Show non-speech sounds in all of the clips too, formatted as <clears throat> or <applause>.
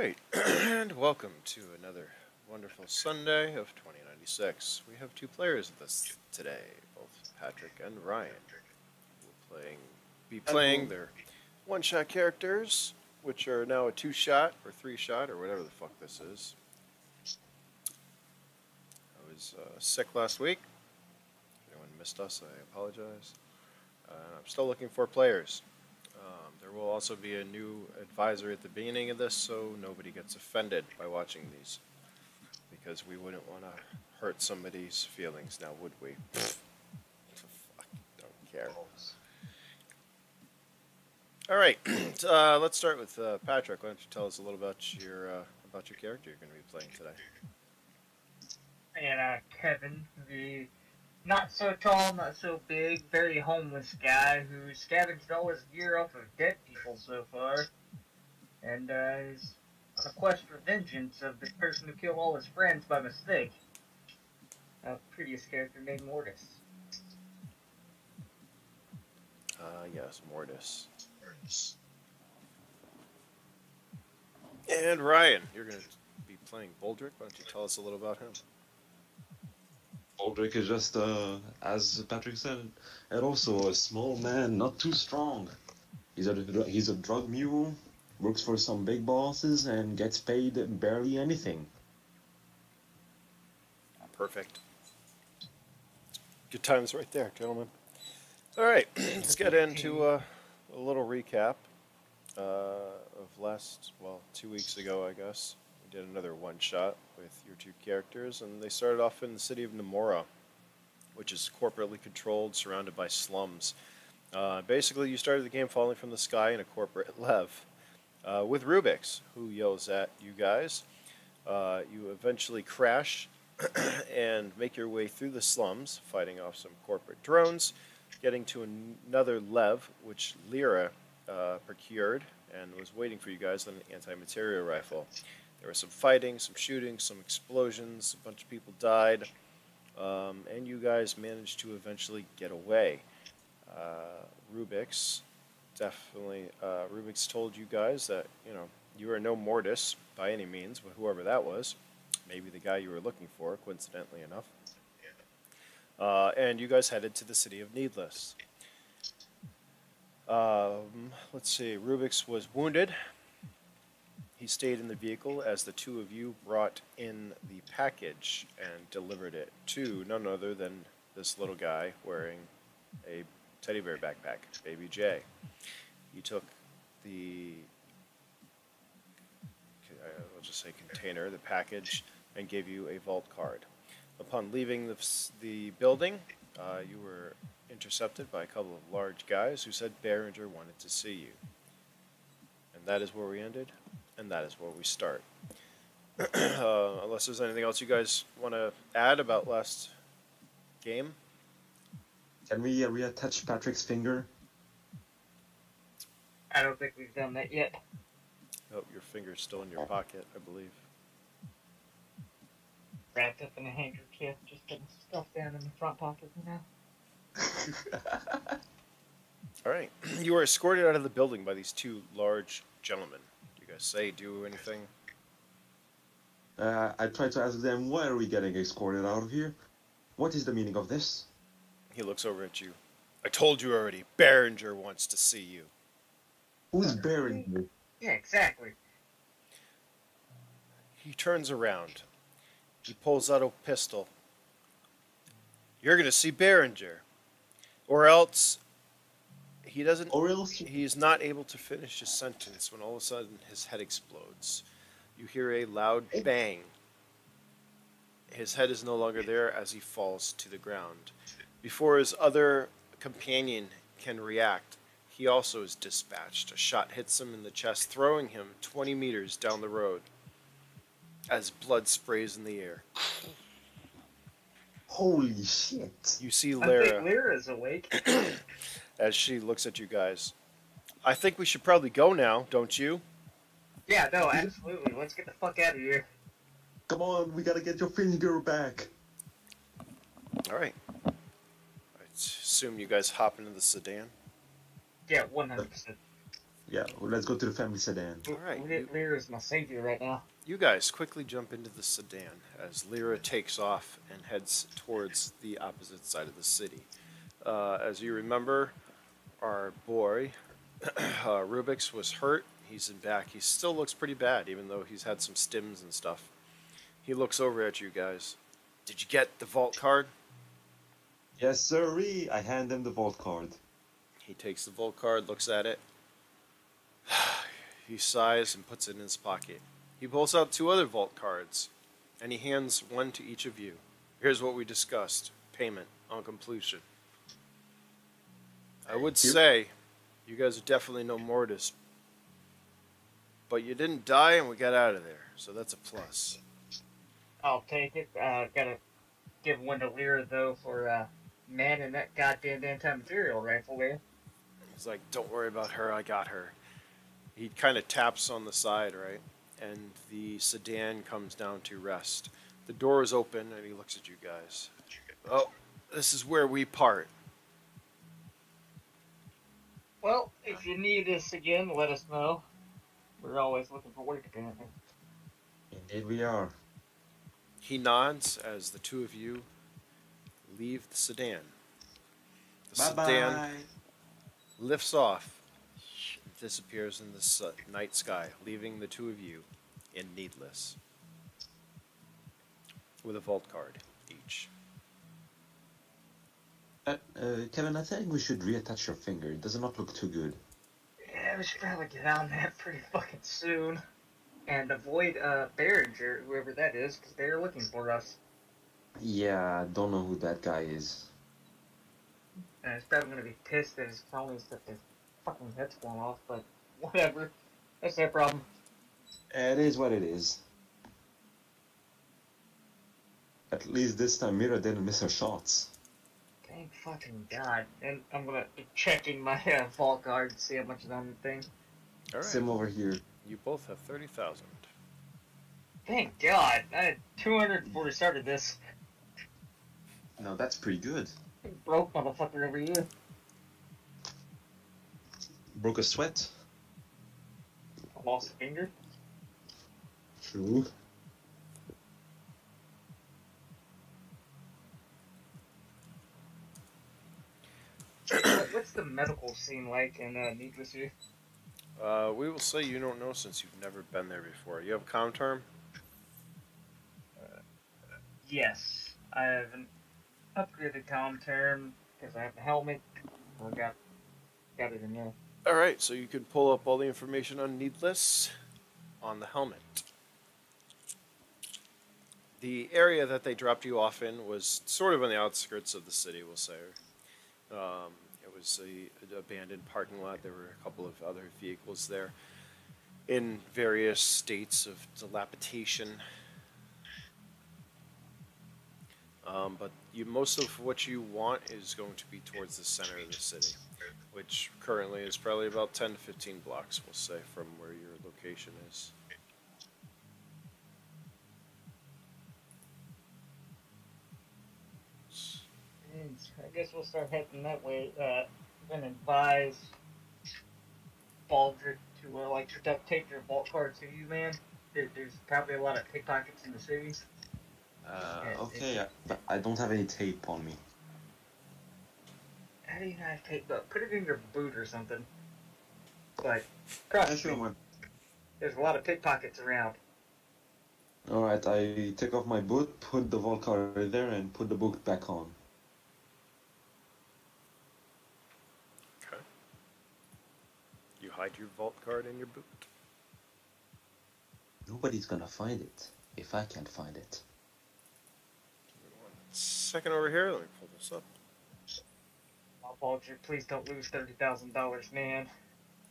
right, <clears throat> and welcome to another wonderful Sunday of 2096. We have two players with us today, both Patrick and Ryan, We'll playing, be playing their one-shot characters, which are now a two-shot or three-shot or whatever the fuck this is. I was uh, sick last week. If anyone missed us, I apologize. Uh, I'm still looking for players. Um, there will also be a new advisor at the beginning of this, so nobody gets offended by watching these. Because we wouldn't want to hurt somebody's feelings, now would we? Fuck, don't care. All right, <clears throat> uh, let's start with uh, Patrick. Why don't you tell us a little about your uh, about your character you're going to be playing today? And uh, Kevin, the not so tall, not so big, very homeless guy who scavenged all his gear off of dead people so far, and uh, is on a quest for vengeance of the person who killed all his friends by mistake. A previous character named Mortis. Uh, yes, Mortis. And Ryan, you're going to be playing Baldrick. Why don't you tell us a little about him? Baldrick is just, uh, as Patrick said, and also a small man, not too strong. He's a he's a drug mule, works for some big bosses, and gets paid barely anything. Perfect. Good times right there, gentlemen. All right, <clears throat> let's get into uh, a little recap uh, of last, well, two weeks ago, I guess. Did another one shot with your two characters, and they started off in the city of Namora, which is corporately controlled, surrounded by slums. Uh, basically, you started the game falling from the sky in a corporate <laughs> lev uh, with Rubix, who yells at you guys. Uh, you eventually crash <clears throat> and make your way through the slums, fighting off some corporate drones, getting to an- another lev, which Lyra uh, procured and was waiting for you guys on an anti-material rifle. There was some fighting, some shooting, some explosions, a bunch of people died, um, and you guys managed to eventually get away. Uh, Rubix definitely, uh, Rubix told you guys that, you know, you are no Mortis by any means, but whoever that was, maybe the guy you were looking for, coincidentally enough. Uh, and you guys headed to the city of Needless. Um, let's see, Rubix was wounded. He stayed in the vehicle as the two of you brought in the package and delivered it to none other than this little guy wearing a teddy bear backpack, Baby J. You took the, I'll just say container, the package, and gave you a vault card. Upon leaving the, the building, uh, you were intercepted by a couple of large guys who said Behringer wanted to see you. And that is where we ended, and that is where we start. <clears throat> uh, unless there's anything else you guys want to add about last game. Can we uh, reattach Patrick's finger? I don't think we've done that yet. Oh, your finger's still in your pocket, I believe. Wrapped up in a handkerchief, just getting stuff down in the front pocket now. <laughs> All right. <clears throat> You are escorted out of the building by these two large gentlemen. Do you guys say, do anything? Uh, I tried to ask them, why are we getting escorted out of here? What is the meaning of this? He looks over at you. I told you already. Behringer wants to see you. Who's bearing me? Yeah, exactly. He turns around. He pulls out a pistol. You're going to see Behringer. Or else he doesn't Or else He's not able to finish his sentence when all of a sudden his head explodes. You hear a loud bang. His head is no longer there as he falls to the ground. Before his other companion can react, he also is dispatched. A shot hits him in the chest, throwing him 20 meters down the road as blood sprays in the air. Holy shit. You see I think Lara Lyra's awake. <clears throat> as she looks at you guys. I think we should probably go now, don't you? Yeah, no, absolutely. Let's get the fuck out of here. Come on, we gotta get your finger back. All right. I assume you guys hop into the sedan. Yeah, one hundred percent. Yeah, well, let's go to the family sedan. All right, Le- you- is my savior right now. You guys quickly jump into the sedan as Lyra takes off and heads towards the opposite side of the city. Uh, as you remember, our boy <clears throat> uh, Rubix was hurt. He's in back. He still looks pretty bad, even though he's had some stims and stuff. He looks over at you guys. Did you get the vault card? Yes, sirree. I hand him the vault card. He takes the vault card, looks at it. <sighs> he sighs and puts it in his pocket. He pulls out two other vault cards, and he hands one to each of you. Here's what we discussed payment on completion. I would Here- say you guys are definitely no mortis, but you didn't die and we got out of there, so that's a plus. I'll take it. Uh, gotta give one to Lear though for uh, manning that goddamn anti-material rifle there. He's like, "Don't worry about her. I got her." He kind of taps on the side, right, and the sedan comes down to rest. The door is open, and he looks at you guys. Oh, this is where we part. Well, if you need us again, let us know. We're always looking for work apparently. Indeed, we are. He nods as the two of you leave the sedan. The Bye sedan bye. lifts off, disappears in the night sky, leaving the two of you in Needless with a vault card each. Uh, uh, Kevin, I think we should reattach your finger. It does not look too good. Yeah, we should probably get on that <laughs> pretty fucking soon. And avoid uh, Behringer, whoever that is, because they're looking for us. Yeah, I don't know who that guy is. And he's probably gonna be pissed that his cronies that their fucking head's blown off, but <laughs> whatever. That's their problem. It is what it is. At least this time Mira didn't miss her shots. Thank fucking god. And I'm gonna be checking my uh, vault card to see how much is on the thing. All right. Sim over here. You both have 30,000. Thank god. I had 200 before we started this. No, that's pretty good. Broke motherfucker over here. Broke a sweat. I lost a finger. True. What's the medical scene like in uh, Needless? Uh, we will say you don't know since you've never been there before. You have a com term? Yes. I have an upgraded com term because I have a helmet. I got, got it in there. All right, so you can pull up all the information on Needless on the helmet. The area that they dropped you off in was sort of on the outskirts of the city, we'll say. Um, a, an abandoned parking lot. There were a couple of other vehicles there in various states of dilapidation. Um, but you, most of what you want is going to be towards the center of the city which currently is probably about 10 to 15 blocks, we'll say, from where your location is. Guess we'll start heading that way. Uh, I'm gonna advise Baldrick to uh, like tape your vault card to you, man. There, there's probably a lot of pickpockets in the city. Uh, Yeah, okay, I, but I don't have any tape on me. How do you not have tape up? Put it in your boot or something. But trust me, there's a lot of pickpockets around. Alright, I take off my boot, put the vault card there, and put the book back on. Okay. You hide your vault card in your boot. Nobody's gonna find it if I can't find it. Give me one second over here. Let me pull this up. Baldrick, please don't lose thirty thousand dollars, man.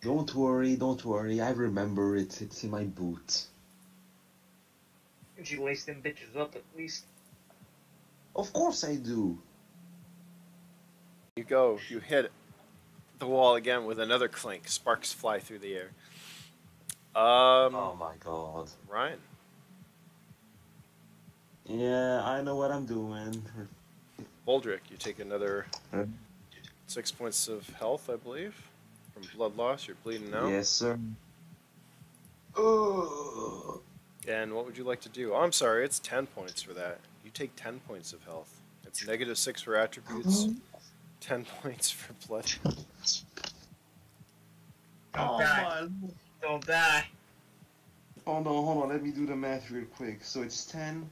Don't worry, don't worry. I remember it. It's in my boot. Did you lace them bitches up at least? Of course I do. You go, you hit the wall again with another clink. Sparks fly through the air. Um, oh my god. Ryan. Yeah, I know what I'm doing. Baldrick, you take another Huh? six points of health, I believe. from blood loss. You're bleeding out. Yes, sir. Oh. And what would you like to do? Oh, I'm sorry, it's 10 points for that. You take 10 points of health. It's negative 6 for attributes, 10 points for blood. Don't Oh die. my. Don't die. Hold on, hold on. Let me do the math real quick. So it's ten.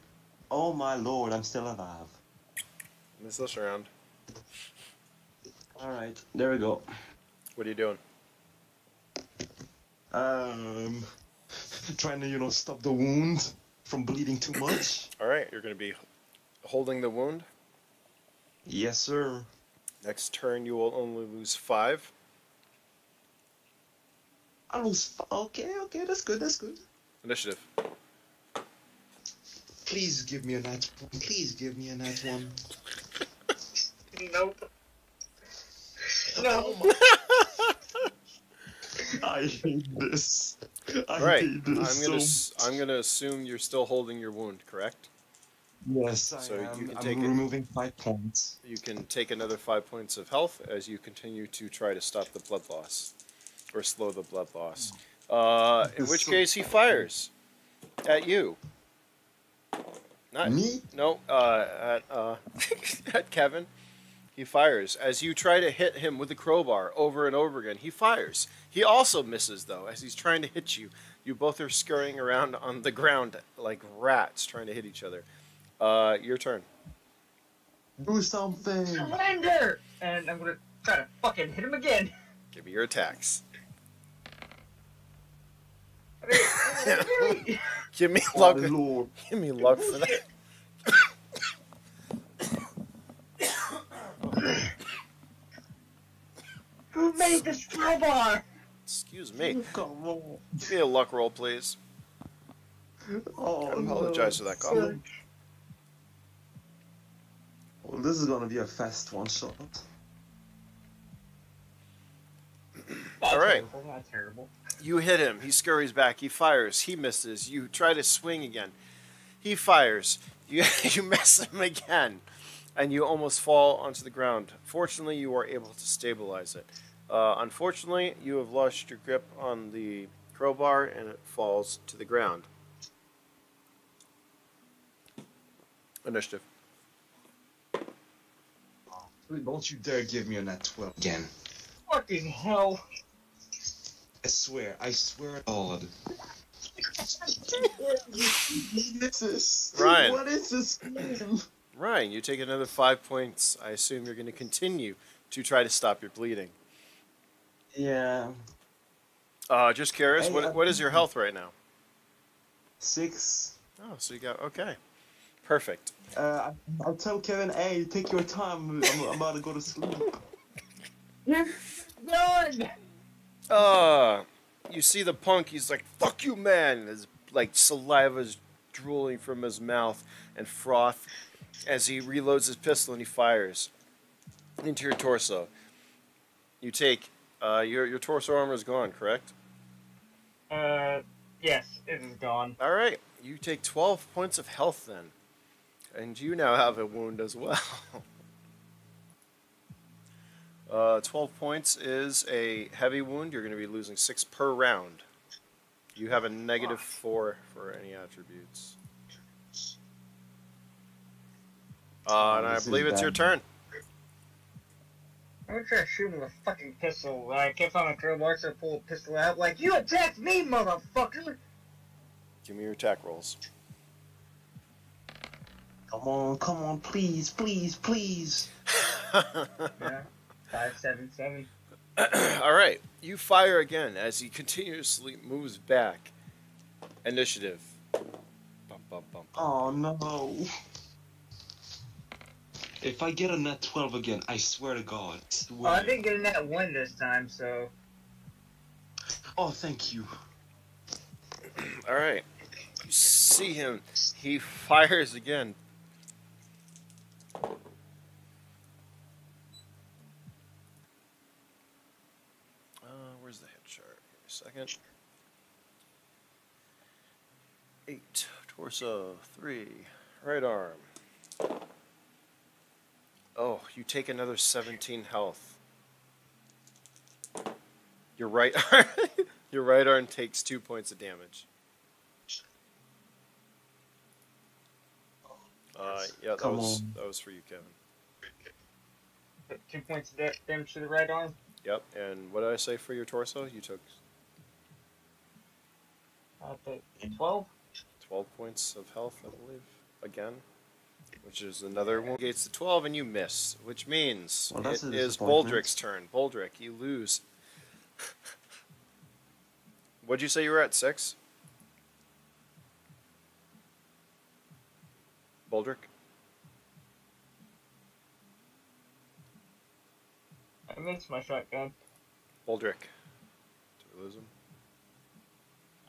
Oh my lord, I'm still alive. Miss this round. All right, there we go. What are you doing? Um, <laughs> trying to you know stop the wound from bleeding too much. All right, you're going to be holding the wound. yes, sir. Next turn, you will only lose 5. I was okay. Okay, that's good. That's good. Initiative. Please give me a nat one. Please give me a nat one. <laughs> Nope. No. Oh I hate this. I All right, hate I'm going to so I'm going to assume you're still holding your wound, correct? Yes, I So you am. can I'm take it- removing five points. You can take another 5 points of health as you continue to try to stop the blood loss or slow the blood loss. Uh, in which so- case he fires at you. Not Me? No, uh, at, uh, <laughs> at Kevin. He fires. As you try to hit him with the crowbar over and over again, he fires. He also misses, though, as he's trying to hit you. You both are scurrying around on the ground like rats trying to hit each other. Uh, your turn. Do something. Surrender! And I'm gonna try to fucking hit him again. Give me your attacks. <laughs> Give me Oh, luck. Lord. Give me luck for that. Who made this crowbar? Excuse me. Come on. Give me a luck roll, please. Oh, I apologize for that call. Well, this is gonna be a fast one shot. All right. Terrible. You hit him. He scurries back. He fires. He misses. You try to swing again. He fires. <laughs> You, you miss him again. And you almost fall onto the ground. Fortunately, you are able to stabilize it. Uh, unfortunately, you have lost your grip on the crowbar and it falls to the ground. Initiative. Don't you dare give me a nat 12 again. Fucking hell. I swear, I swear to God. this is Ryan. What is this game? Ryan, you take another five points. I assume you're going to continue to try to stop your bleeding. Yeah, Uh, just curious, Hey, what, uh, what is your health right now? six. Oh, so you got okay, perfect. Uh, I- I'll tell Kevin, hey, take your time. I'm, I'm about to go to sleep. <laughs> Done! Uh, you see the punk. He's like, "Fuck you, man!" His like saliva's drooling from his mouth and froth as he reloads his pistol and he fires into your torso. You take uh, your your torso armor is gone, correct? Uh, yes, it is gone. All right, you take twelve points of health then, and you now have a wound as well. <laughs> Uh, 12 points is a heavy wound. You're going to be losing 6 per round. You have a negative 4 for any attributes. Uh, and I believe it's your turn. I'm gonna try to shoot him with a fucking pistol. I kept on a crowbar, so I pull a pistol out, like, you attacked me, motherfucker! Give me your attack rolls. Come on, come on, please, please, please. <laughs> Yeah. Five, seven, seven. <clears throat> All right, you fire again as he continuously moves back. Initiative. Bum, bum, bum. Oh no. If I get a net 12 again, I swear to God. Oh, I didn't get in that one this time, so. Oh, thank you. <clears throat> All right. You see him. He fires again. Uh, where's the hit chart? Give me a second. Eight. Torso. Three. Right arm. Oh, you take another 17 health. Your right <laughs> arm, your right arm takes two points of damage. Uh, yeah, that Come was on. that was for you, Kevin. Two points of damage to the right arm. Yep. And what did I say for your torso? You took I'll take 12. 12 points of health, I believe, again, which is another one gates to 12, and you miss, which means Well, that's it a is disappointment. Baldrick's turn. Baldrick, you lose. <laughs> What'd you say you were at? Six? Baldrick? I missed my shotgun. Baldrick. Did we lose him?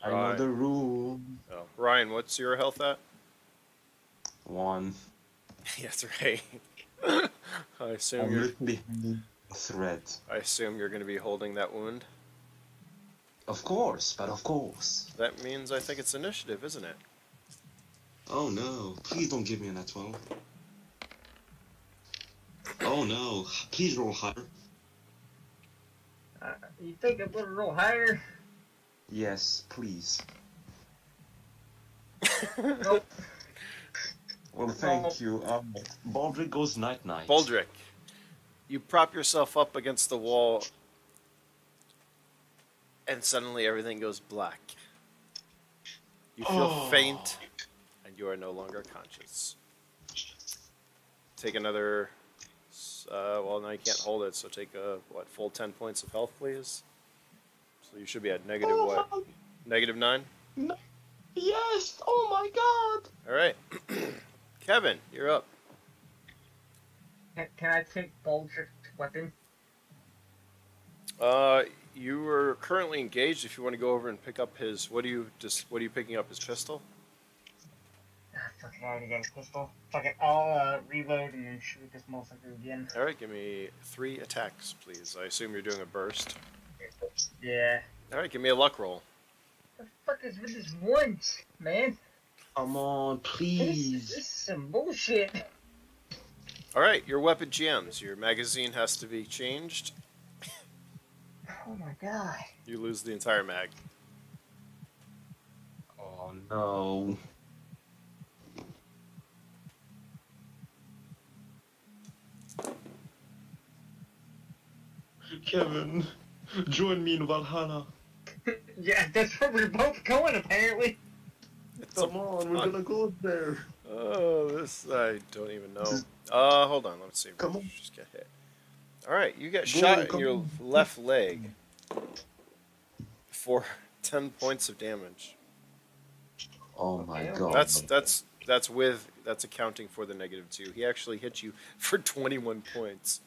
I know the rule. Oh. Ryan, what's your health at? One. <laughs> That's right. <laughs> I assume I'm you're. literally a threat. I assume you're going to be holding that wound. Of course, but of course. That means I think it's initiative, isn't it? Oh no, please don't give me an 12. Oh no, please roll higher. Uh, you think i it would roll higher? Yes, please. Nope. Well, thank you. Um, Baldrick goes night night. Baldrick, you prop yourself up against the wall, and suddenly everything goes black. You feel Oh. faint, and you are no longer conscious. Take another. Uh, well, now you can't hold it, so take a what full ten points of health, please. So you should be at negative what? Negative nine. Yes! Oh my god! All right, <clears throat> Kevin, you're up. Can, can I take Baldrick's weapon? Uh, you are currently engaged. If you want to go over and pick up his, what are you just? What are you picking up? His pistol? Ah, fuck it, I already got a pistol. Fuck it, I'll uh, reload and then shoot this motherfucker again. All right, give me three attacks, please. I assume you're doing a burst. Yeah. All right, give me a luck roll. The fuck is with this once, man? Come on, This, please. this is some bullshit. All right, your weapon jams. Your magazine has to be changed. Oh my god. You lose the entire mag. Oh no. Kevin, join me in Valhalla. <laughs> Yeah, that's where we're both going apparently. It's Come on, we're gonna go there. Oh, this I don't even know. Uh, hold on. let me see. Come on. Just get hit. All right, you get Go, shot in your on. left leg for <laughs> ten points of damage. Oh my god. That's that's that's with that's accounting for the negative two. He actually hit you <laughs> for twenty one points.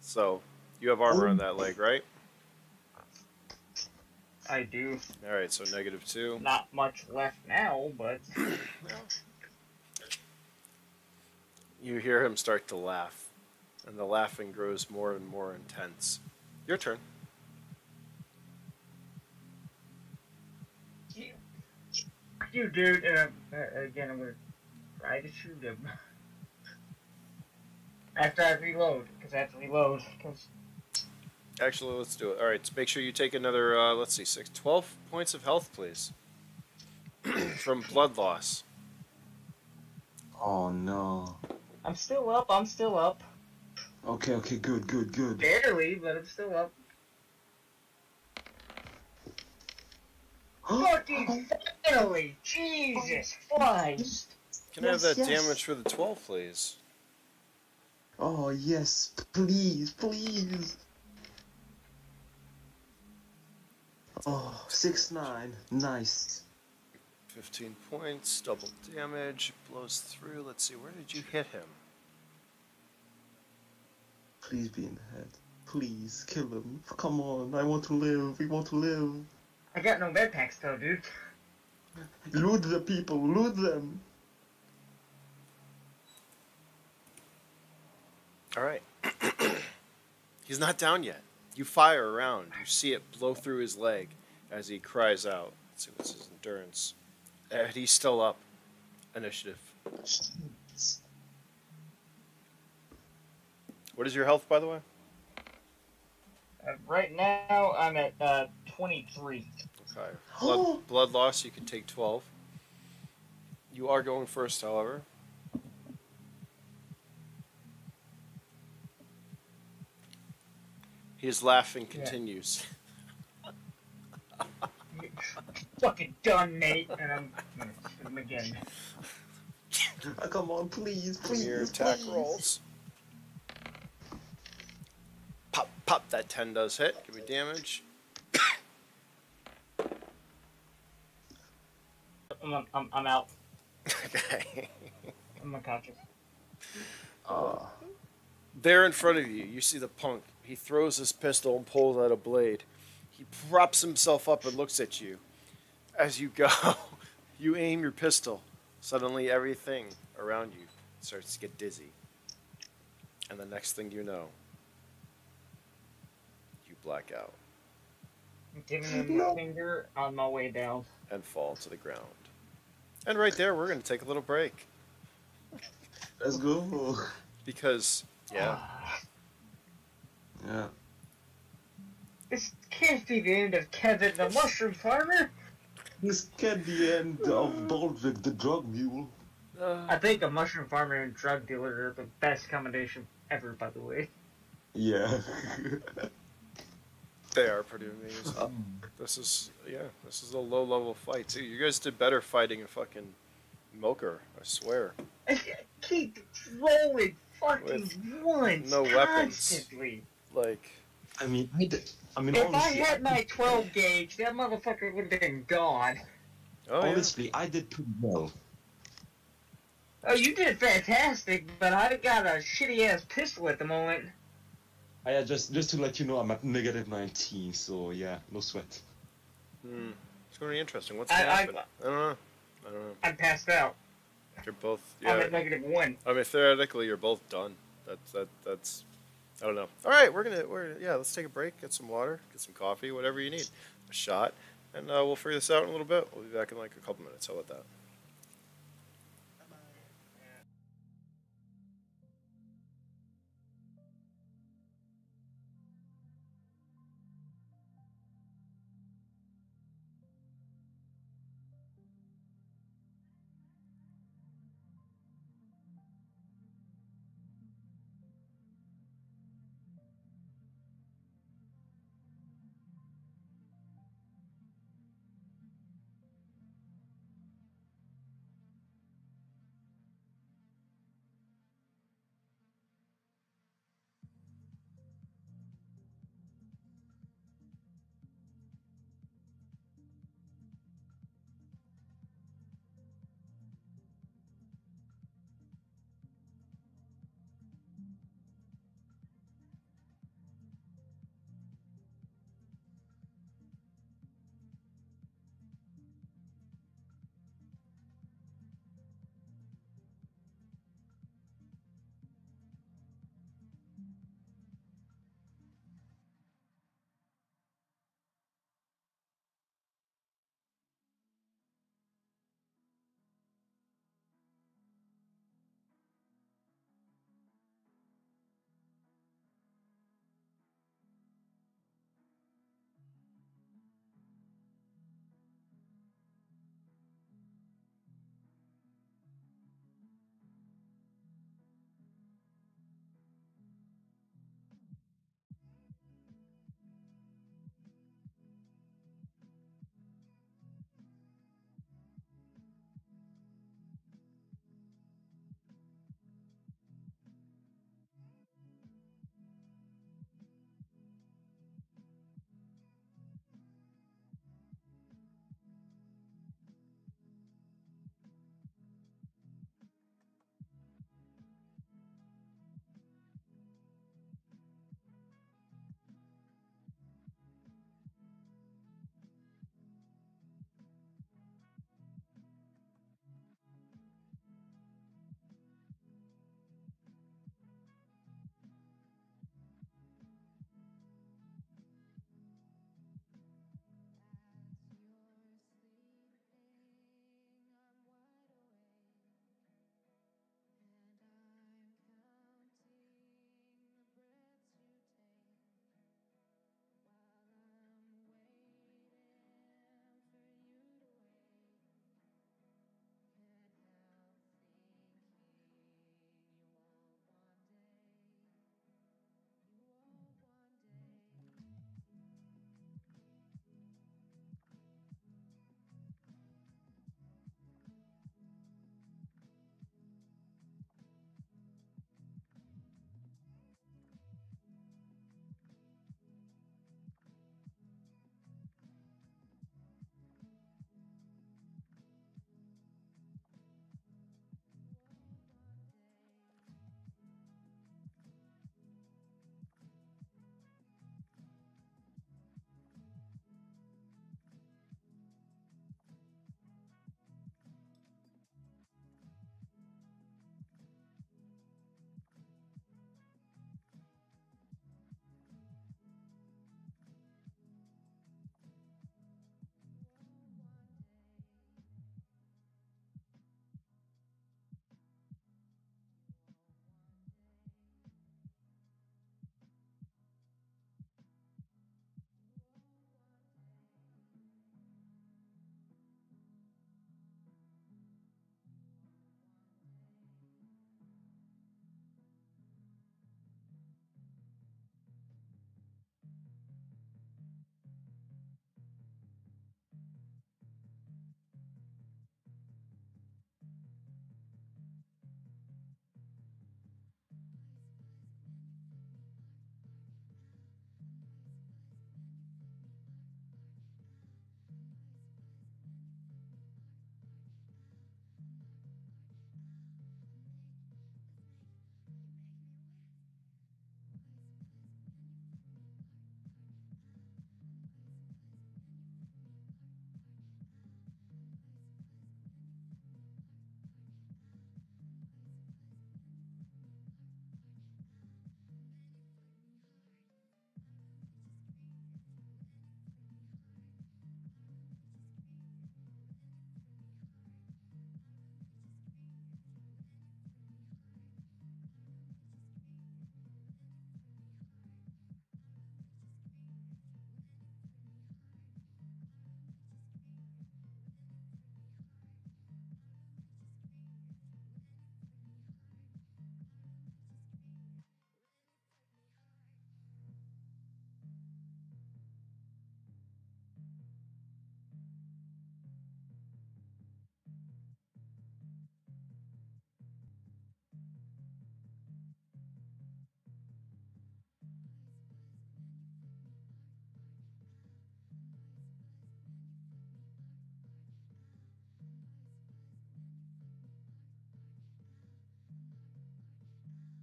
So you have armor on that leg, right? I do. All right, so negative two. Not much left now, but <coughs> You hear him start to laugh, and the laughing grows more and more intense. Your turn. you, you dude. Uh, uh, again, I'm gonna try to shoot him after I reload, because I have to reload. Cause Actually, let's do it. All right, so make sure you take another. Uh, let's see, six, 12 points of health, please, <clears throat> from blood loss. Oh no. I'm still up. I'm still up. Okay, okay, good, good, good. Barely, but I'm still up. <gasps> Fucking finally! Jesus Christ! Can I have that Yes, yes. damage for the 12, please? Oh yes, please, please. Oh, six nine, nice. 15 points, double damage, blows through. Let's see, where did you hit him? Please be in the head. Please kill him. Come on, I want to live. We want to live. I got no med packs though, dude. Loot the people. Loot them. All right. <clears throat> He's not down yet. You fire around. You see it blow through his leg as he cries out. Let's see what's his endurance. And he's still up. Initiative. What is your health, by the way? Uh, right now, I'm at uh, 23. Okay. Blood, <gasps> blood loss, you can take 12. You are going first, however. His laughing Yeah. continues. <laughs> Fucking done, mate. And I'm gonna shoot him again. <laughs> Ah, come on, please, Give please. me your attack please. rolls. Pop, pop, that 10 does hit. Give me damage. <coughs> I'm, I'm, I'm out. <laughs> okay. I'm unconscious. Ah. There in front of you, you see the punk. He throws his pistol and pulls out a blade. He props himself up and looks at you. As you go, <laughs> you aim your pistol. Suddenly, everything around you starts to get dizzy. And the next thing you know, you black out I'm giving him No. a finger on my way down. and fall to the ground. And right there, we're going to take a little break. Let's go. Because, yeah, Ah, Yeah. this can't be the end of Kevin the Mushroom Farmer. This can't be the end of Baldrick the drug mule. uh, I think a mushroom farmer and drug dealer are the best combination ever, by the way. Yeah. <laughs> they are pretty amazing. This is yeah, this is a low level fight too. You guys did better fighting a fucking Moker, I swear. Keep rolling fucking once no weapons. constantly. Like I mean, I did. I mean, If I had my 12 gauge, that motherfucker would have been gone. oh yeah. honestly, I did pretty well. Oh, you did fantastic, but I got a shitty ass pistol at the moment. I uh, just just to let you know, I'm at negative 19, so yeah, no sweat. Hmm. It's gonna be interesting. What's I- gonna I- happen? I, don't know. I don't know. I'm passed out. You're both I'm yeah. at negative one. I mean theoretically you're both done. That's that that's I don't know. Alright, we're gonna we're yeah, let's take a break, get some water, get some coffee, whatever you need. A shot. And uh, we'll figure this out in a little bit. We'll be back in like a couple minutes. How about that?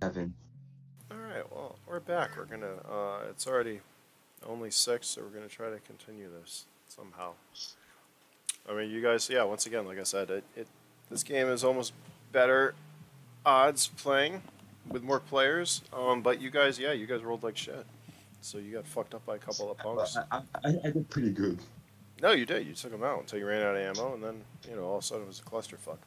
Kevin. All right, well, we're back. We're gonna. Uh, it's already only six, so we're gonna try to continue this somehow. I mean, you guys. Yeah, once again, like I said, it, it this game is almost better odds playing with more players. Um, but you guys, yeah, you guys rolled like shit. So you got fucked up by a couple of punks. I, I, I did pretty good. No, you did. You took them out until you ran out of ammo, and then you know all of a sudden it was a clusterfuck.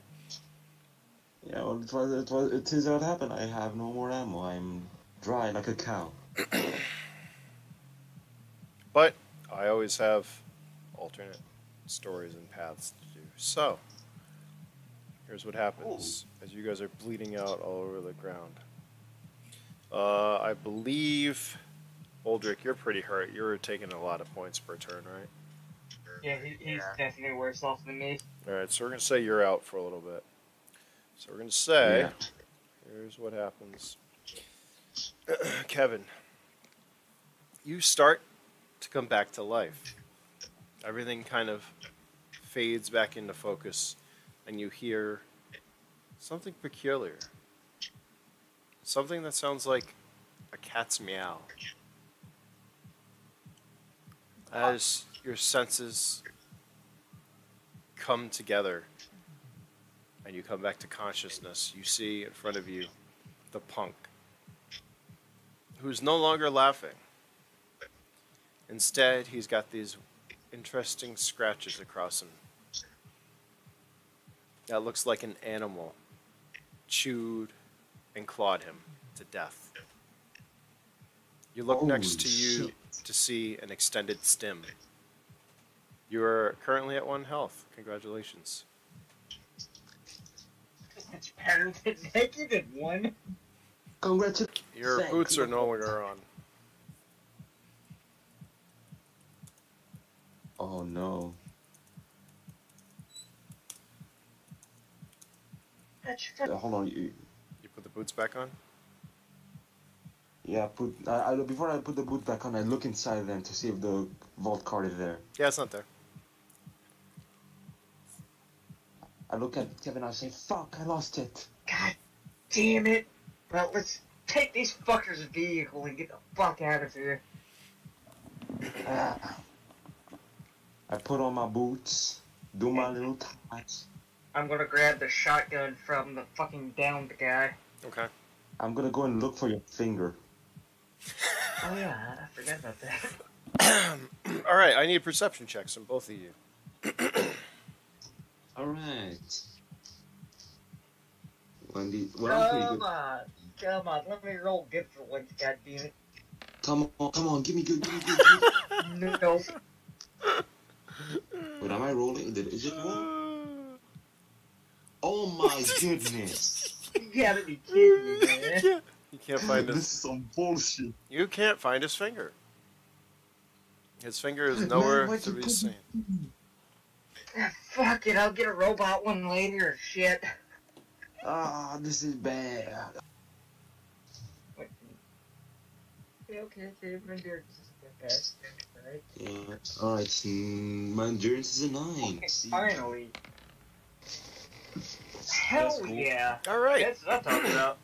Yeah, it was, it was, it is what happened. I have no more ammo. I'm dry like a cow. <clears throat> But I always have alternate stories and paths to do. So, here's what happens as you guys are bleeding out all over the ground. Uh, I believe, Baldrick, you're pretty hurt. You're taking a lot of points per turn, right? Yeah, he, he's Yeah. definitely worse off than me. All right, so we're going to say you're out for a little bit. So we're going to say, Yeah. here's what happens. <clears throat> Kevin, you start to come back to life. Everything kind of fades back into focus, and you hear something peculiar. Something that sounds like a cat's meow. As your senses come together and you come back to consciousness, you see in front of you the punk who's no longer laughing. Instead, he's got these interesting scratches across him. That looks like an animal chewed and clawed him to death. You look next to you Holy to see an extended stem. You are currently at one health. Congratulations. It's better than <laughs> negative one. Congratulations. Your Thank boots are no longer on. Oh no. That's Uh, hold on. You, You put the boots back on? yeah, put. I, I, before I put the boot back on, I look inside them to see if the vault card is there. Yeah, it's not there. I look at Keven. And I say, "Fuck! I lost it." God damn it. Well, let's take these fuckers' vehicle and get the fuck out of here. Ah. <sighs> I put on my boots, do my little touch. I'm gonna grab the shotgun from the fucking downed guy. Okay. I'm gonna go and look for your finger. Oh yeah, I forgot about that. <coughs> All right, I need perception checks from both of you. <coughs> All right. Wendy, well, I'm pretty Come good. on, come on, let me roll good for once, goddammit. Come on, come on, give me good, give me good. Give me... <laughs> No, Wait, am I rolling? Did is it <laughs> roll? Oh my goodness! you gotta be kidding me, man. You can't <laughs> find this his. is some bullshit. You can't find his finger. His finger is nowhere why'd to be put seen. Ah, Fuck it, I'll get a robot one later or shit. Ah, this is bad. Wait. Okay, okay, okay, my dear, just okay, alright. Yeah. All right. mm, My endurance is a nine. Okay, finally. Hell cool. yeah. All right, That's what I'm talking about.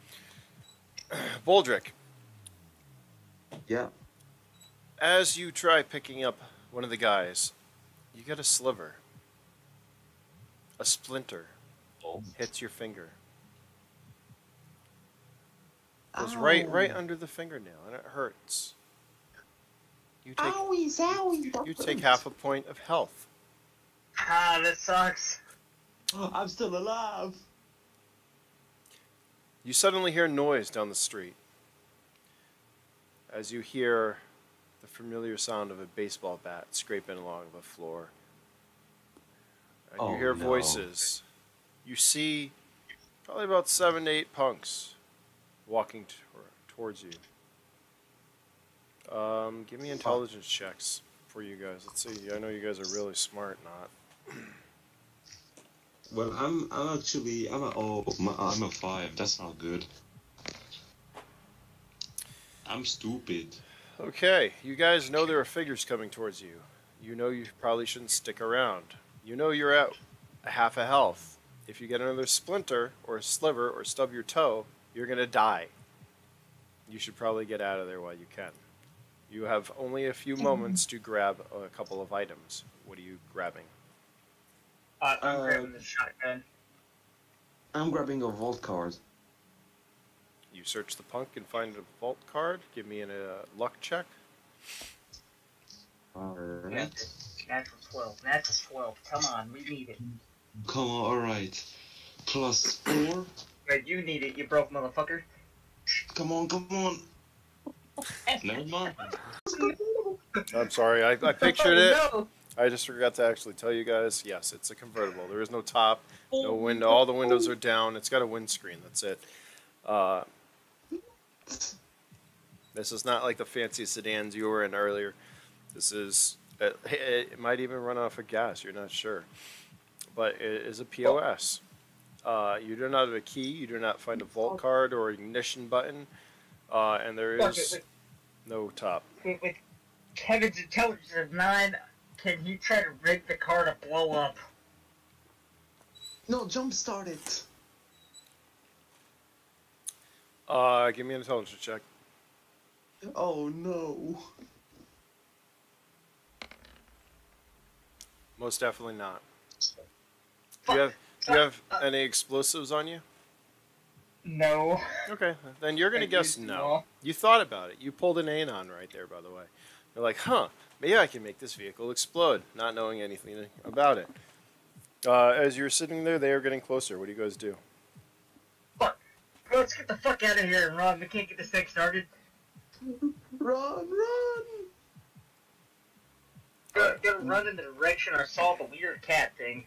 <clears throat> Baldrick. Yeah. As you try picking up one of the guys, you get a sliver. A splinter Oh. hits your finger. Goes right, right under the fingernail, and it hurts. You take, Owie, zowie. you take half a point of health. Ah, that sucks. <gasps> I'm still alive. You suddenly hear noise down the street. As you hear the familiar sound of a baseball bat scraping along the floor. And you Oh, hear no. voices. You see probably about seven to eight punks walking towards you. Um, give me intelligence checks for you guys. Let's see. I know you guys are really smart, not. <clears throat> Well, I'm I'm actually I'm a oh I'm a five. That's not good. I'm stupid. Okay, you guys know there are figures coming towards you. You know you probably shouldn't stick around. You know you're at a half a health. If you get another splinter or a sliver or stub your toe, you're gonna die. you should probably get out of there while you can. You have only a few moments to grab a couple of items. What are you grabbing? Uh, I'm Uh, grabbing the shotgun. I'm grabbing a vault card. You search the punk and find a vault card. Give me a uh, luck check. Alright. Natural 12. Natural 12. Come on, we need it. Come on, alright. Plus four. But you need it, you broke motherfucker. Come on, come on. <laughs> Never mind. I'm sorry, I, I pictured it. <laughs> No. I just forgot to actually tell you guys. Yes, it's a convertible. There is no top, no window. All the windows are down. It's got a windscreen. That's it. Uh, this is not like the fancy sedans you were in earlier. This is. It, it might even run off of gas. You're not sure, but it is a POS. Uh, you do not have a key. You do not find a vault card or ignition button, uh, and there Fuck it, is with, no top. with, with Keven's intelligence of 9, can he try to rig the car to blow up? No, jump start it. Uh, give me an intelligence check. Oh no. Most definitely not. Do you have do you have any explosives on you? No. Okay, then you're gonna I guess no. no. You thought about it. You pulled an anon right there, by the way. You're like, huh? Maybe I can make this vehicle explode, not knowing anything about it. Uh, as you're sitting there, they are getting closer. What do you guys do? Fuck. Let's get the fuck out of here and run. We can't get this thing started. Run, run. Gotta, gotta run in the direction I saw the weird cat thing.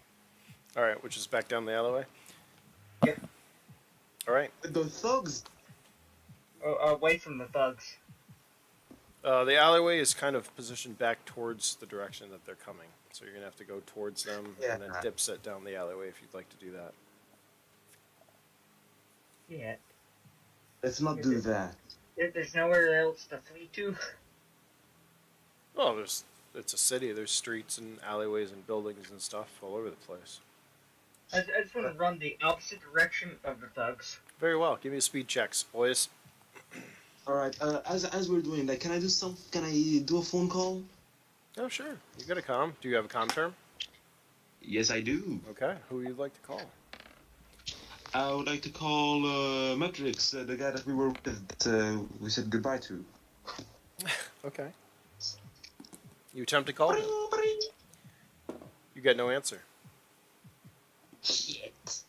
All right, which is back down the alleyway. Yep. All right. The thugs. Uh, away from the thugs. Uh, the alleyway is kind of positioned back towards the direction that they're coming, so you're gonna have to go towards them and then Yeah. dip set down the alleyway if you'd like to do that. Yeah. Let's not do that. There- There's nowhere else to flee to. Well, there's it's a city. There's streets and alleyways and buildings and stuff all over the place. I, I just want to run the opposite direction of the thugs. Very well. Give me a speed checks, boys. Alright, uh, as as we're doing that, can I do some? Can I do a phone call? Oh, sure. You got a com. Do you have a com term? Yes, I do. Okay. Who would you like to call? I would like to call uh, Matrix, uh, the guy that we were with, that uh, we said goodbye to. <laughs> Okay. You attempt to call him. You get no answer. Shit.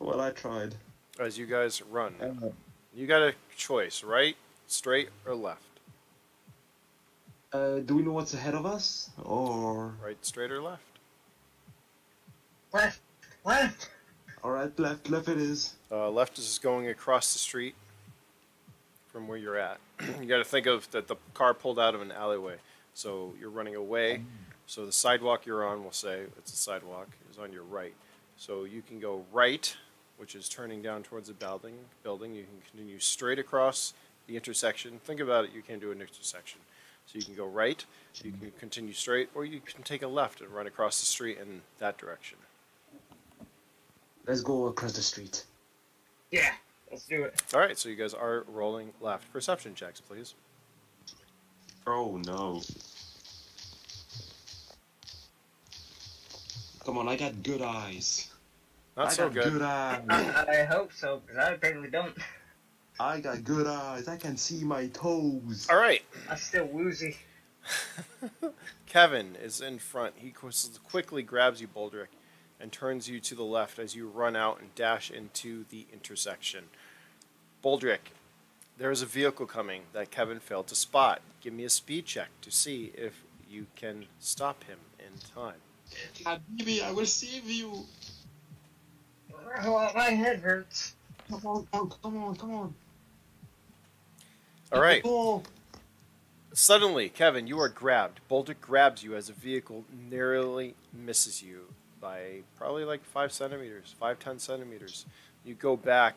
Well, I tried. As you guys run, Uh, you got a choice: right, straight, or left. uh, do we know what's ahead of us? Or Right, straight, or left. Left, left. alright, left, left it is. Uh, left is going across the street from where you're at. <clears throat> you got to think of that the car pulled out of an alleyway, so you're running away. So the sidewalk you're on, we'll say it's a sidewalk, is on your right. So you can go right, which is turning down towards the building. Building. You can continue straight across the intersection. Think about it. You can do an intersection. So you can go right, you can continue straight, or you can take a left and run across the street in that direction. Let's go across the street. Yeah, let's do it. All right, so you guys are rolling left. Perception checks, please. Oh no. Come on, I got good eyes. Not I so got good. good <coughs> eyes. I, I hope so, because I apparently don't. I got good eyes. I can see my toes. All right, I'm still woozy. <laughs> Keven is in front. He quickly grabs you, Baldrick, and turns you to the left as you run out and dash into the intersection. Baldrick, there is a vehicle coming that Keven failed to spot. Give me a speed check to see if you can stop him in time. Habibi, I will save you. Oh, my head hurts. Come on, come on, come on, come on. All right. Oh, Suddenly, Keven, you are grabbed. Baldrick grabs you as a vehicle nearly misses you by probably like five centimeters, five, ten centimeters. You go back,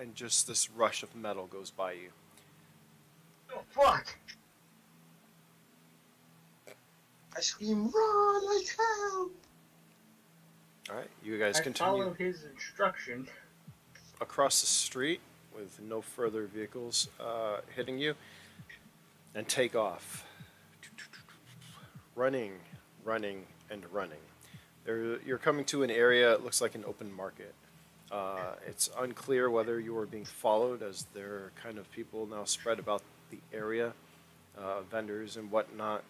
and just this rush of metal goes by you. Oh, fuck. I scream, run like hell. All right, you guys I continue follow his instruction. across the street. with no further vehicles uh, hitting you, and take off. Running, running, and running. There, you're coming to an area. that looks like an open market. Uh, it's unclear whether you are being followed, as there are kind of people now spread about the area, uh, vendors and whatnot.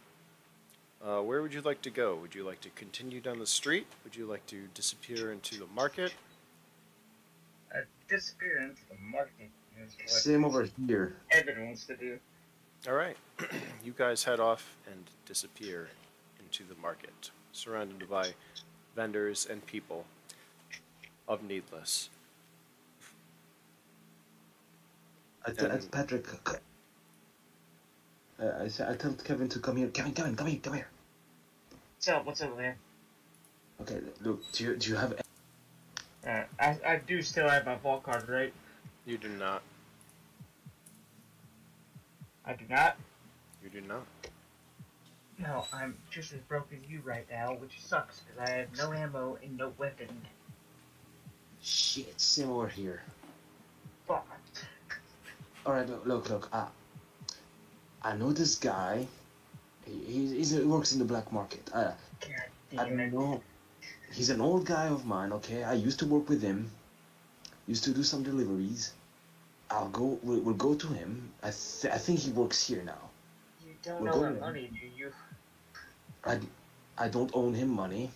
Uh, where would you like to go? Would you like to continue down the street? Would you like to disappear into the market? Uh, disappear into the market is what Same over here. Evan wants to do. All right, <clears throat> you guys head off and disappear into the market, surrounded by vendors and people of Needless. I And- Patrick. c- Uh, I, say- I tell Keven to come here. Keven, Keven, come here, come here. What's up? What's up, man? Okay, look. Do you do you have? Uh, I, I do still have my vault card, right? You do not. I do not. You do not. No, I'm just as broke as you right now, which sucks because I have no ammo and no weapon. Shit, same over here. Fuck. All right, look, look, look. Uh, I know this guy. He, he works in the black market. Uh, God I don't know. He's an old guy of mine. Okay, I used to work with him. Used to do some deliveries. I'll go. We'll, we'll go to him. I th- I think he works here now. You don't We're know my money, do you? I, I don't owe him money.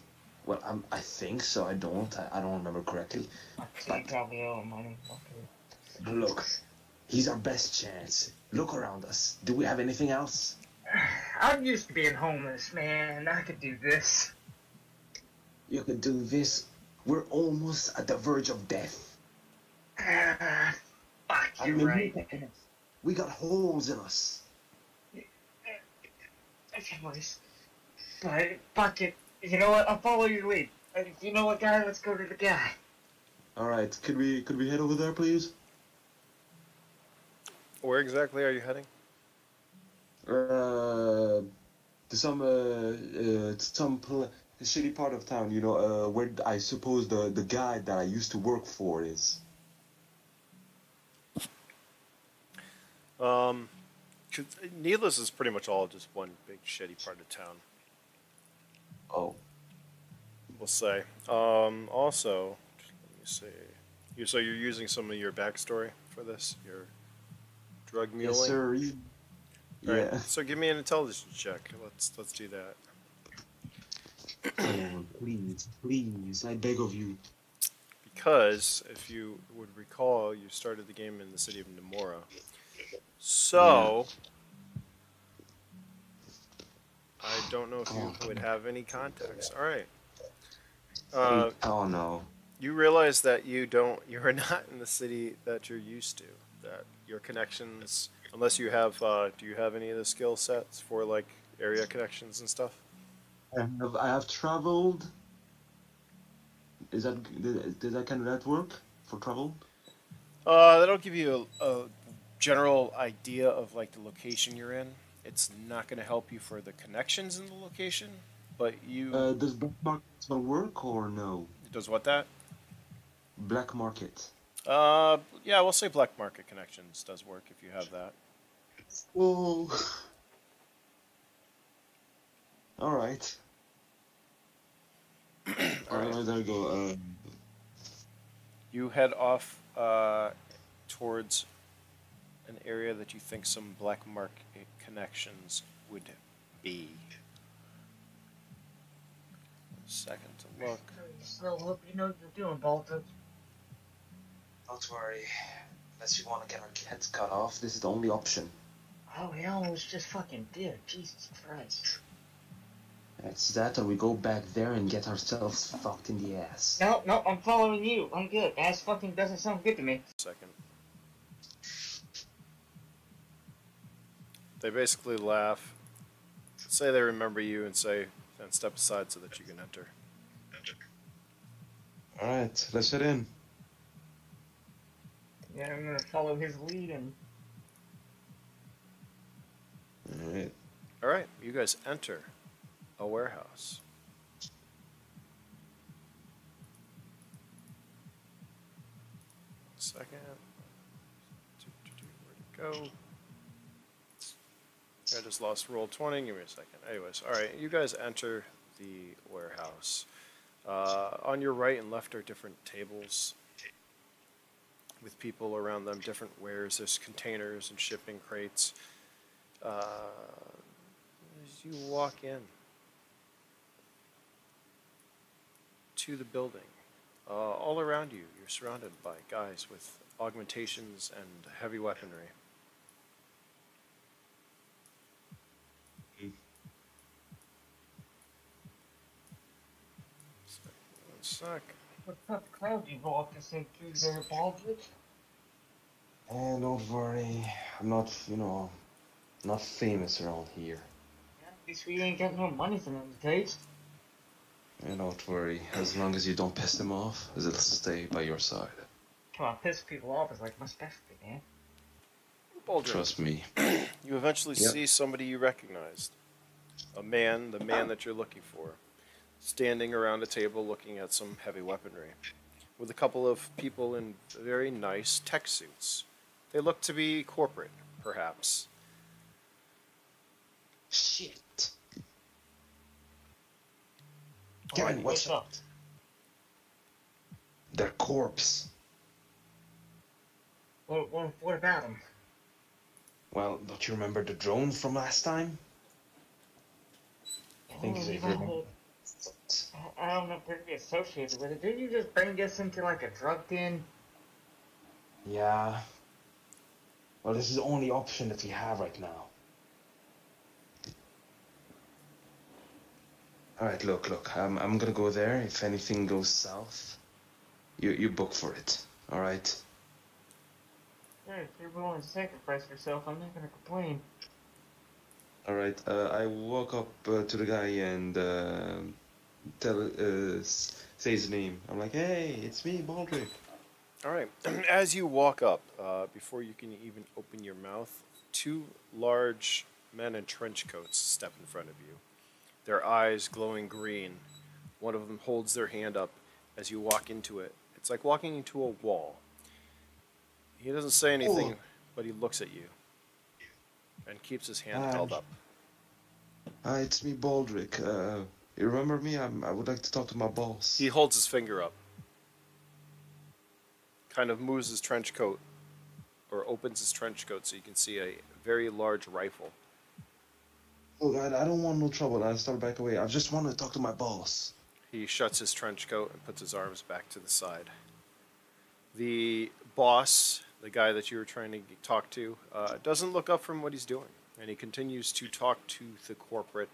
Well, I'm, I think so. I don't. I, I don't remember correctly. So you probably money. But look, he's our best chance. Look around us. Do we have anything else? <sighs> I'm used to being homeless, man. I could do this. You could do this. We're almost at the verge of death. Ah, fuck, I mean, right. we got holes in us. Anyways, but fuck it. You know what? I'll follow your lead. Uh, You know what, guy? Let's go to the guy. All right, could we could we head over there, please? Where exactly are you heading? Uh, to some uh, uh to some pl- shitty part of town, you know, uh, where I suppose the the guy that I used to work for is. Um, 'cause Needless is pretty much all just one big shitty part of town. Oh, We'll say. Um, also, let me see. You so you're using some of your backstory for this, your drug muling. yes, sir. you- All right, Yeah. So give me an intelligence check. Let's let's do that. Oh, please, please, I beg of you. Because if you would recall, you started the game in the city of Nemora. So I don't know if you Oh. would have any contacts. All right. Uh, oh no. you realize that you don't <laughs> you're not in the city that you're used to that your connections unless you have uh, do you have any of the skill sets for like area connections and stuff I have, I have traveled. Is that did that kind of that work for travel? uh, that'll give you a, a general idea of like the location you're in it's not going to help you for the connections in the location but you Uh, does black market work or no? does what that Black market. uh, yeah we'll say black market connections does work if you have that Whoa. All right. <clears throat> All right, there you go. Um, you head off uh, towards an area that you think some black market connections would be. Second to look. Still hope you know what you're doing, Baldrick. don't worry. Unless you want to get our heads cut off, this is the only option. Oh, he almost just fucking did. Jesus Christ. It's that, or we go back there and get ourselves fucked in the ass. No, no, I'm following you. I'm good. Ass fucking doesn't sound good to me. Second. They basically laugh, say they remember you, and say, then step aside so that you can enter. All right, let's head in. Yeah, I'm gonna follow his lead and All right. All right, you guys enter a warehouse. Second. go. I just lost roll 20. Give me a second. Anyways, all right. You guys enter the warehouse. Uh, on your right and left are different tables with people around them, different wares. There's containers and shipping crates. Uh, as you walk in to the building, uh, all around you, you're surrounded by guys with augmentations and heavy weaponry. One sec. What type of crowd you walked us into there, Baldrick? And eh, don't worry, I'm not, you know, not famous around here. Yeah, at least we ain't got no money from them to taste. And eh, don't worry, as long as you don't piss them off, they'll stay by your side. Come on, piss people off is like my specialty, man. Baldrick, Trust me. <clears throat> you eventually Yep. see somebody you recognized. A man, the man that you're looking for, standing around a table looking at some heavy weaponry, with a couple of people in very nice tech suits. They look to be corporate, perhaps. Shit. Alright, Keven, what's up? Their corpse. What, what, what about them? Well, don't you remember the drone from last time? Oh, I think Oh, they you remember. know, I I don't know if they're gonna be associated with it. Didn't you just bring us into like a drug den? Yeah. Well, this is the only option that we have right now. Alright, look, look. I'm, I'm gonna go there. If anything goes south, you, you book for it. Alright? Yeah, if you're willing to sacrifice yourself, I'm not gonna complain. Alright, uh, I walk up uh, to the guy and uh, tell, uh, say his name. I'm like, hey, it's me, Baldrick. All right. <clears throat> As you walk up, uh, before you can even open your mouth, two large men in trench coats step in front of you. Their eyes glowing green. One of them holds their hand up as you walk into it. It's like walking into a wall. He doesn't say anything, Oh. but he looks at you and keeps his hand held up. Hi, it's me, Baldrick. Uh, you remember me? I'm, I would like to talk to my boss. He holds his finger up, kind of moves his trench coat, or opens his trench coat so you can see a very large rifle. Look, I, I don't want no trouble. I'll start back away. I just want to talk to my boss. He shuts his trench coat and puts his arms back to the side. The boss, the guy that you were trying to talk to, uh, doesn't look up from what he's doing, and he continues to talk to the corporate.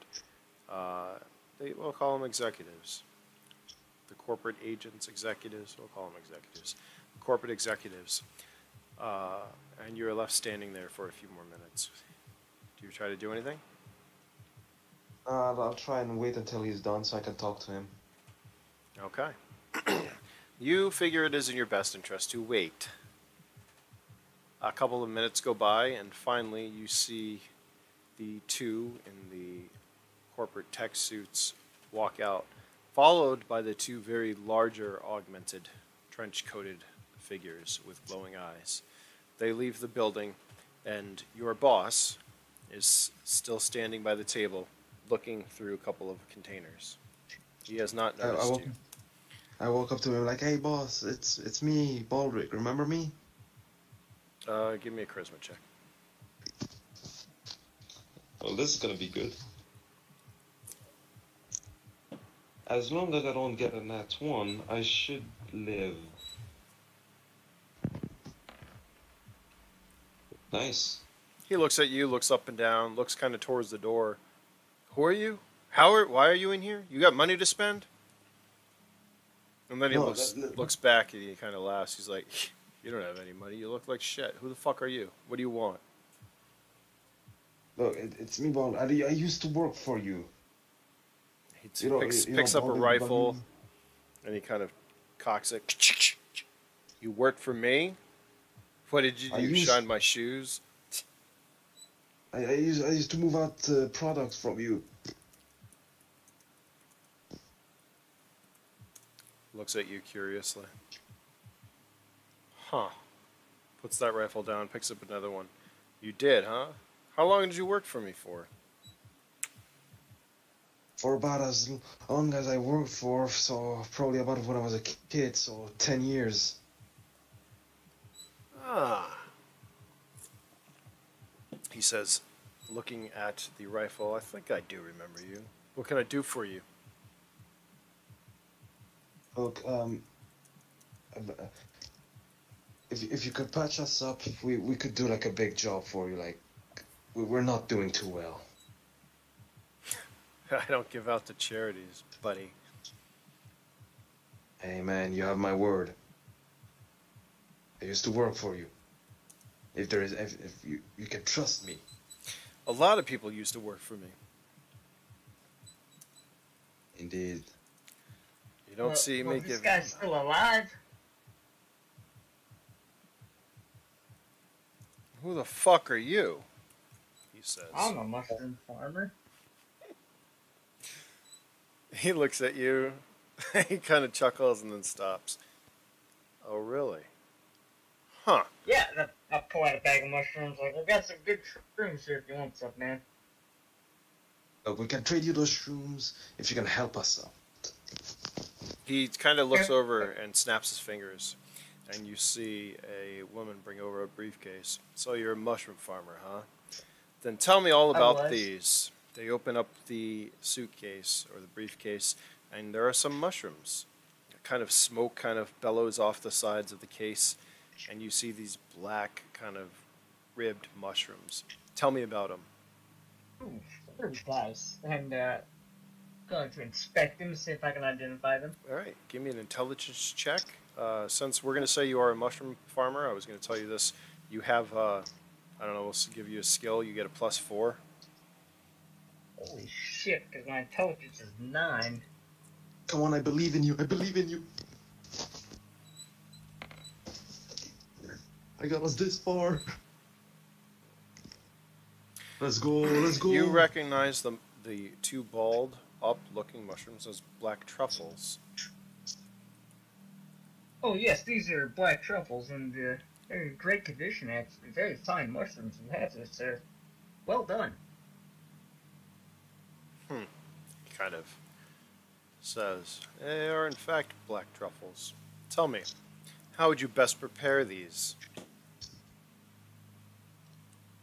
Uh, they will call them executives. The corporate agents, executives. We'll call them executives. Corporate executives. Uh, and you're left standing there for a few more minutes. Do you try to do anything? Uh, I'll try and wait until he's done so I can talk to him. Okay. <clears throat> you figure it is in your best interest to wait. A couple of minutes go by, and finally you see the two in the corporate tech suits walk out, followed by the two very larger, augmented, trench coated figures with glowing eyes. They leave the building, and your boss is still standing by the table, looking through a couple of containers. He has not I, I, noticed you. I walk up to him like, "Hey, boss, it's it's me, Baldrick. Remember me?" Uh, give me a charisma check. Well, this is gonna be good. As long as I don't get a nat one, I should live. Nice. He looks at you, looks up and down, looks kind of towards the door. Who are you? How are, why are you in here? You got money to spend? And then he No, looks that- looks back and he kind of laughs. He's like, <laughs> "You don't have any money. You look like shit. Who the fuck are you? What do you want?" Look, it, it's me, Bond. I, I used to work for you. He You know, picks, you picks up a rifle and he kind of cocks it. You work for me? What did you do? Used- Shine my shoes? I, I used I used to move out uh, products from you. Looks at you curiously. Huh. Puts that rifle down, picks up another one. You did, huh? How long did you work for me for? For about as long as I worked for, so probably about when I was a kid, so 10 years. Ah. He says, looking at the rifle, I think I do remember you. What can I do for you? Look, um, uh, if if you could patch us up, we we could do like a big job for you. Like, we, we're not doing too well. <laughs> I don't give out to charities, buddy. Hey man, you have my word. I used to work for you. If there is, if, if you you can trust me. A lot of people used to work for me. Indeed. You don't Well- see well, me this give. guy's still alive. Who the fuck are you? He says. I'm a mushroom farmer. He looks at you. <laughs> he kind of chuckles and then stops. Oh, really? Huh. Yeah, I- I pull out a bag of mushrooms. Like, I've got some good shrooms here if you want some, man. Look, we can trade you those shrooms if you can help us out. He kind of looks over and snaps his fingers, and you see a woman bring over a briefcase. So you're a mushroom farmer, huh? Then tell me all about these. They open up the suitcase or the briefcase, and there are some mushrooms. A Kind of smoke kind of bellows off the sides of the case, and you see these black kind of ribbed mushrooms. Tell me about them. Ooh, they're nice. And, uh, going to inspect them, see if I can identify them. All right, give me an intelligence check. Uh, since we're going to say you are a mushroom farmer, I was going to tell you this. You have, uh, I don't know, we'll give you a skill. You get a plus four. Holy shit, because my intelligence is 9. Come on, I believe in you. I believe in you. I got us this far. Let's go. Let's go. You recognize the the two bald, up-looking mushrooms as black truffles. Oh, yes, these are black truffles, and uh, they're in great condition, actually. Very fine mushrooms and have this, sir. Well done. He kind of says, "They are in fact black truffles. Tell me, how would you best prepare these?"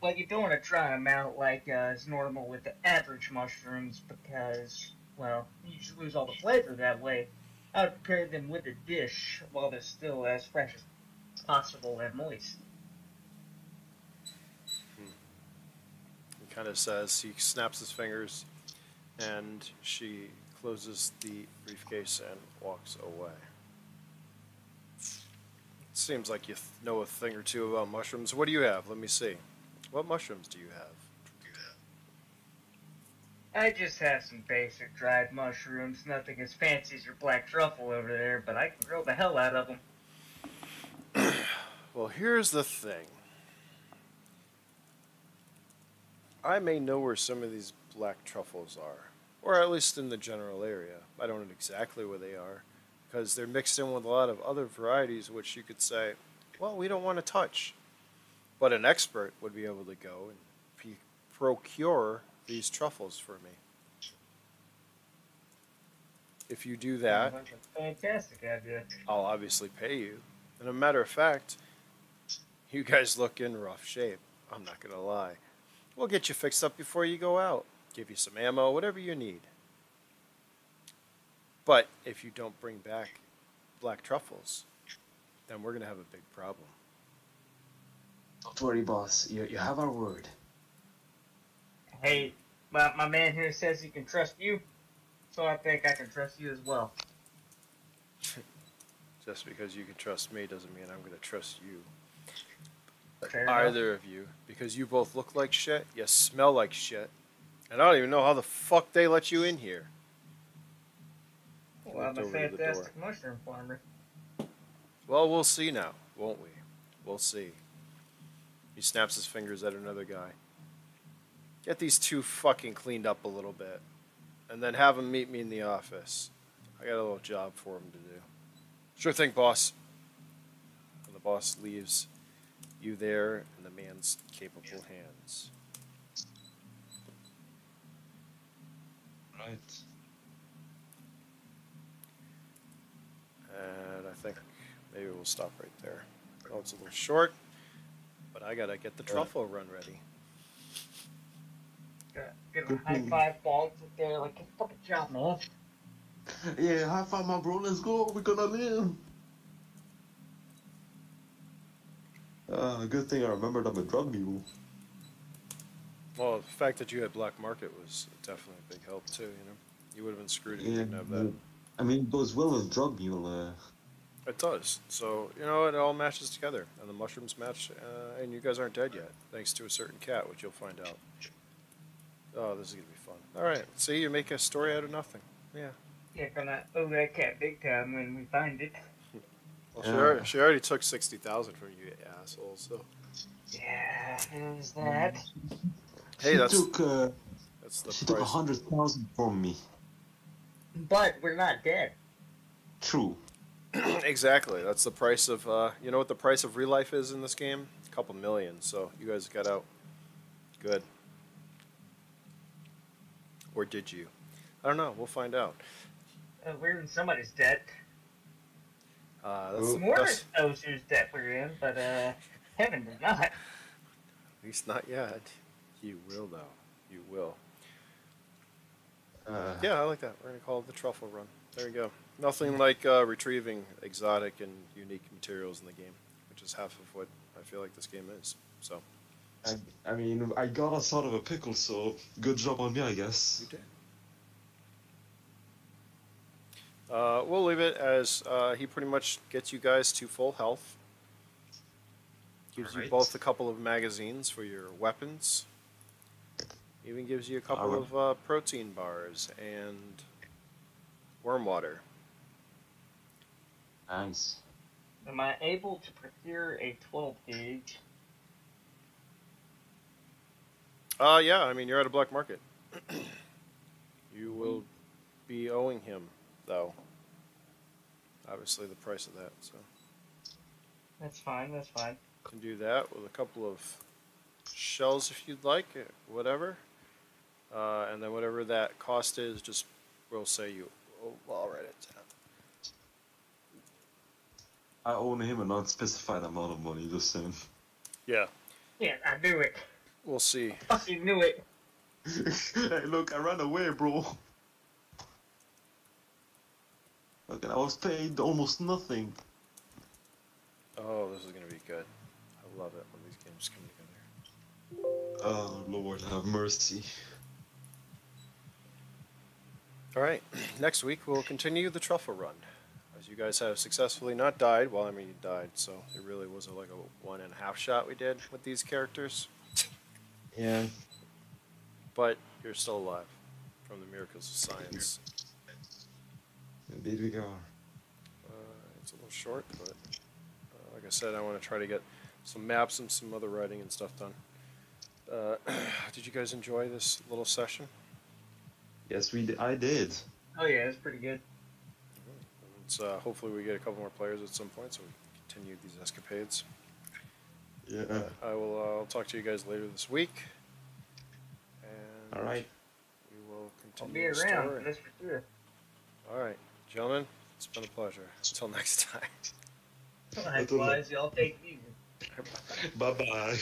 Well, you don't want to try them out like uh, is normal with the average mushrooms because, well, you just lose all the flavor that way. I would prepare them with a dish while they're still as fresh as possible and moist. He kind of says, he snaps his fingers, and she closes the briefcase and walks away. Seems like you th- know a thing or two about mushrooms. What do you have? Let me see. What mushrooms do you have? I just have some basic dried mushrooms, nothing as fancy as your black truffle over there, but I can grow the hell out of them. <clears throat> Well, here's the thing. I may know where some of these black truffles are, or at least in the general area. I don't know exactly where they are, because they're mixed in with a lot of other varieties, which you could say, well, we don't want to touch. But an expert would be able to go and procure these truffles for me. If you do that, Sounds like a fantastic idea. I'll obviously pay you. And a matter of fact, you guys look in rough shape. I'm not going to lie. We'll get you fixed up before you go out, give you some ammo, whatever you need. But if you don't bring back black truffles, then we're going to have a big problem. Don't worry, boss. You, you have our word. Hey, my, my man here says he can trust you, so I think I can trust you as well. <laughs> Just because you can trust me doesn't mean I'm going to trust you. Fair enough. Either of you. Because you both look like shit, you smell like shit, and I don't even know how the fuck they let you in here. Well, I'm a Over to the door. fantastic mushroom farmer. Well, we'll see now, won't we? We'll see. He snaps his fingers at another guy. Get these two fucking cleaned up a little bit. And then have them meet me in the office. I got a little job for them to do. Sure thing, boss. And the boss leaves. you there in the man's capable hands. And I think maybe we'll stop right there. Oh, it's a little short, but I gotta get the truffle run ready. Get get a high five balls up there, like, good fucking job, man. <laughs> Yeah, high five, my bro. Let's go. We're gonna live. Uh, good thing I remembered I'm a drug mule. Well, the fact that you had black market was definitely a big help too. You know, you would have been screwed if you Yeah, didn't have that. I mean, it goes well with drug mule. Uh, It does. So you know, it all matches together, and the mushrooms match. Uh, and you guys aren't dead yet, thanks to a certain cat, which you'll find out. Oh, this is gonna be fun. All right, see, you make a story out of nothing. Yeah. Yeah, gonna owe that cat big time when we find it. Well, she, Yeah. already, she already took sixty thousand from you, asshole. So Yeah, who's that. Hey, she that's- took uh, that's the she took a hundred thousand from me. But we're not dead. True. <clears throat> exactly. That's the price of. Uh, you know what the price of real life is in this game? A couple million. So you guys got out. Good. Or did you? I don't know. We'll find out. Uh, we're in somebody's debt. Uh, that's Oh. the Morris best. knows whose debt we're in, but uh, Heaven does not. At least not yet. You will though. You will. Uh, Yeah, I like that. We're gonna call it the truffle run. There you go. Nothing like uh, retrieving exotic and unique materials in the game, which is half of what I feel like this game is. So I, I mean, I got us out of a pickle, so good job on me, I guess. you did. Uh, we'll leave it as uh, he pretty much gets you guys to full health. Gives you both a couple of magazines for your weapons. Even gives you a couple of uh, protein bars and worm water. Nice. Am I able to procure a 12 gauge? Uh, yeah, I mean, you're at a black market. <clears throat> you will be owing him, though. Obviously, the price of that, so. That's fine, that's fine. Can do that with a couple of shells if you'd like, eh, whatever. Uh, and then whatever that cost is, just we'll say you. Oh, I'll write it down. I owe him an unspecified amount of money, just saying. Yeah, Yeah, I knew it. we'll see. Fucking knew it. <laughs> hey, look, I ran away, bro. Look, I was paid almost nothing. Oh, this is gonna be good. I love it when these games come together. Oh, Lord, have mercy. All right, next week we'll continue the truffle run. As you guys have successfully not died, well, I mean, you died, so it really was a, like a one and a half shot we did with these characters. Yeah. But you're still alive from the miracles of science. Indeed we are. Uh, it's a little short, but uh, like I said, I want to try to get some maps and some other writing and stuff done. Uh, <clears throat> did you guys enjoy this little session? Yes, we. D- I did. Oh yeah, it's pretty good. It's, uh, hopefully, we get a couple more players at some point, so we can continue these escapades. Yeah. Uh, I will. Uh, I'll talk to you guys later this week. And All right. We will I'll continue be the around, story. that's for sure. All right, gentlemen. It's been a pleasure. Until <laughs> next time. Likewise, y'all take it easy. <laughs> Bye bye.